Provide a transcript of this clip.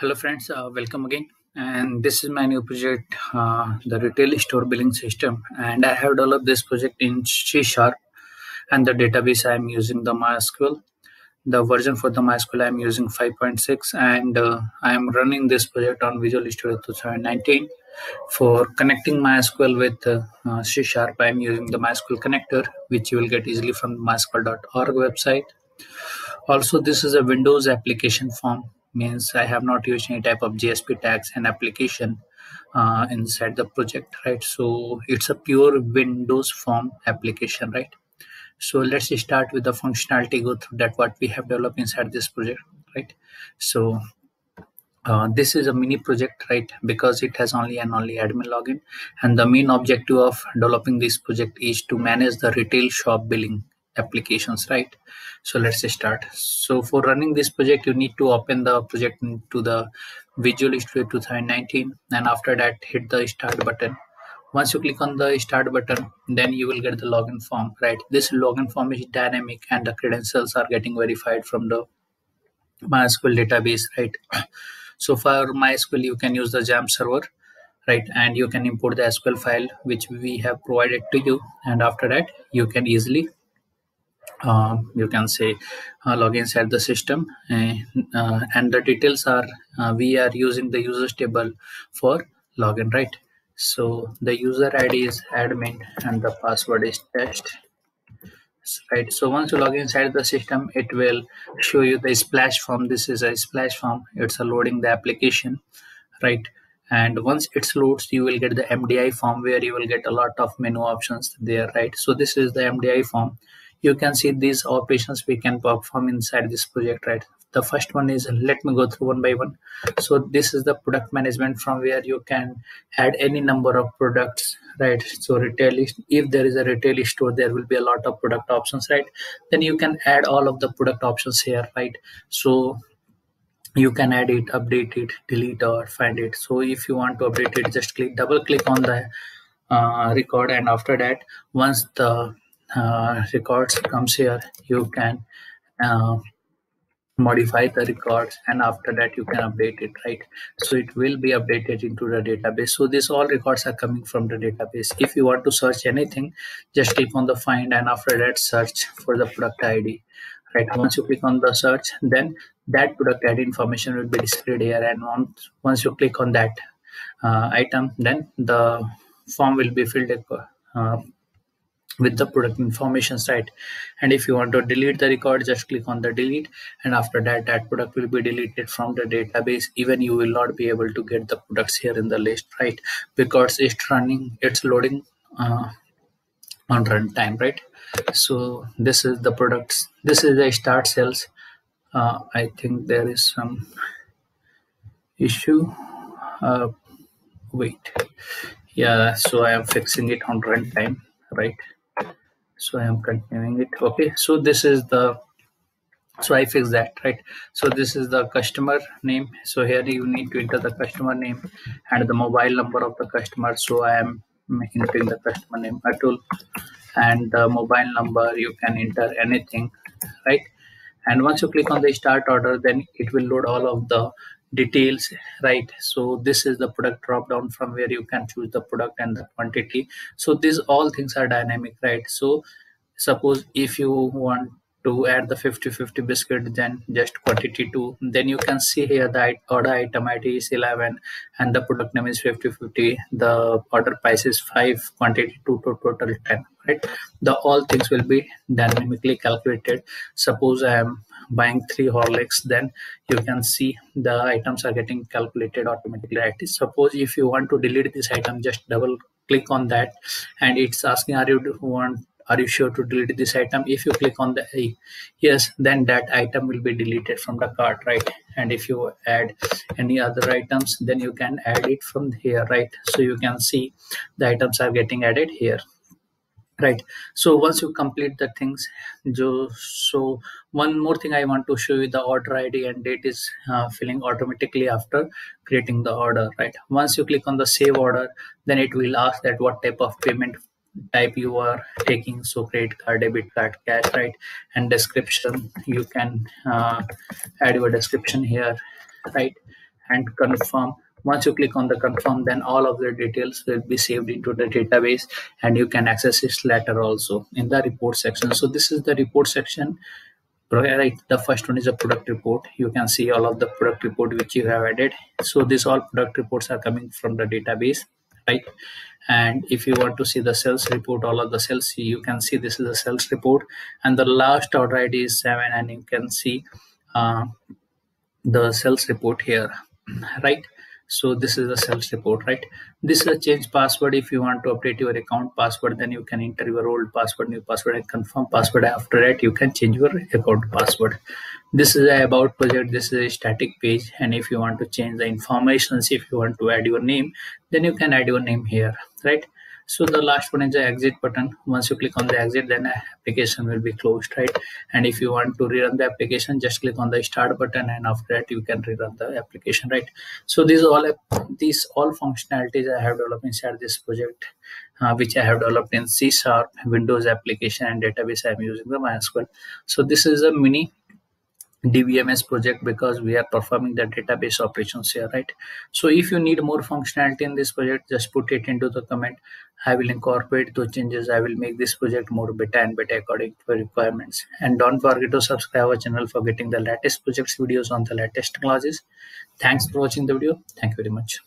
Hello friends, uh, welcome again. And this is my new project, uh, the retail store billing system. And I have developed this project in C Sharp and the database I am using the MySQL. The version for the MySQL I am using 5.6 and uh, I am running this project on Visual Studio 2019. For connecting MySQL with uh, uh, C Sharp, I am using the MySQL connector, which you will get easily from the mysql.org website. Also, this is a Windows application form means I have not used any type of JSP tags and application uh, inside the project, right? So it's a pure Windows form application, right? So let's start with the functionality, go through that what we have developed inside this project, right? So uh, this is a mini project, right? Because it has only and only admin login. And the main objective of developing this project is to manage the retail shop billing applications right? So let's start. So for running this project you need to open the project into the visual studio 2019 and after that hit the start button. Once you click on the start button then you will get the login form right? This login form is dynamic and the credentials are getting verified from the mysql database right? So for mysql you can use the jam server right? And you can import the sql file which we have provided to you. And after that you can easily um, you can say uh, log inside the system uh, uh, and the details are uh, we are using the users table for login right? So the user id is admin and the password is test right? So once you log inside the system it will show you the splash form. This is a splash form. It's a loading the application right? And once it loads you will get the mdi form where you will get a lot of menu options there right? So this is the mdi form you can see these operations we can perform inside this project right? The first one is let me go through one by one. So this is the product management from where you can add any number of products right? So retail if there is a retail store there will be a lot of product options right? Then you can add all of the product options here right? So you can add it update it delete or find it. So if you want to update it just click double click on the uh, record and after that once the records comes here you can uh, modify the records and after that you can update it right? So it will be updated into the database. So this all records are coming from the database. If you want to search anything just click on the find and after that search for the product id right? Once you click on the search then that product id information will be displayed here and once once you click on that uh, item then the form will be filled uh, with the product information site. And if you want to delete the record just click on the delete. And after that that product will be deleted from the database. Even you will not be able to get the products here in the list right? Because it's running it's loading uh, on runtime right? So this is the products this is the start sales. Uh, i think there is some issue. Uh, wait. Yeah so i am fixing it on runtime right so i am continuing it. Okay so this is the so i fix that right? So this is the customer name. So here you need to enter the customer name and the mobile number of the customer. So i am entering the customer name atul. And the mobile number you can enter anything right? And once you click on the start order then it will load all of the details right? So this is the product drop down from where you can choose the product and the quantity. So these all things are dynamic right? So suppose if you want to add the 50 50 biscuit then just quantity 2 then you can see here the order item id is 11 and the product name is 50 50 the order price is 5 quantity 2 to total 10 right? The all things will be dynamically calculated. Suppose i am buying three Horlicks, then you can see the items are getting calculated automatically. Right? Suppose if you want to delete this item, just double click on that, and it's asking, "Are you want? Are you sure to delete this item?" If you click on the a, yes, then that item will be deleted from the cart, right? And if you add any other items, then you can add it from here, right? So you can see the items are getting added here right. So once you complete the things so one more thing i want to show you the order id and date is uh, filling automatically after creating the order right? Once you click on the save order then it will ask that what type of payment type you are taking. So credit card debit card cash right? And description you can uh, add your description here right? And confirm once you click on the confirm then all of the details will be saved into the database and you can access it later also in the report section. So this is the report section. Right the first one is a product report. You can see all of the product report which you have added. So these all product reports are coming from the database right? And if you want to see the sales report all of the sales you can see this is a sales report. And the last order id is 7 and you can see uh, the sales report here right so this is the sales report right? This is a change password. If you want to update your account password then you can enter your old password new password and confirm password. After that you can change your account password. This is a about project. This is a static page. And if you want to change the informations if you want to add your name then you can add your name here right so the last one is the exit button. Once you click on the exit then application will be closed right? And if you want to rerun the application just click on the start button and after that you can rerun the application right? So these all these all functionalities i have developed inside this project uh, which i have developed in c sharp windows application and database i'm using the mysql. So this is a mini DBMS project because we are performing the database operations here, right? So if you need more functionality in this project, just put it into the comment. I will incorporate those changes. I will make this project more better and better according to requirements. And don't forget to subscribe our channel for getting the latest projects videos on the latest technologies. Thanks for watching the video. Thank you very much.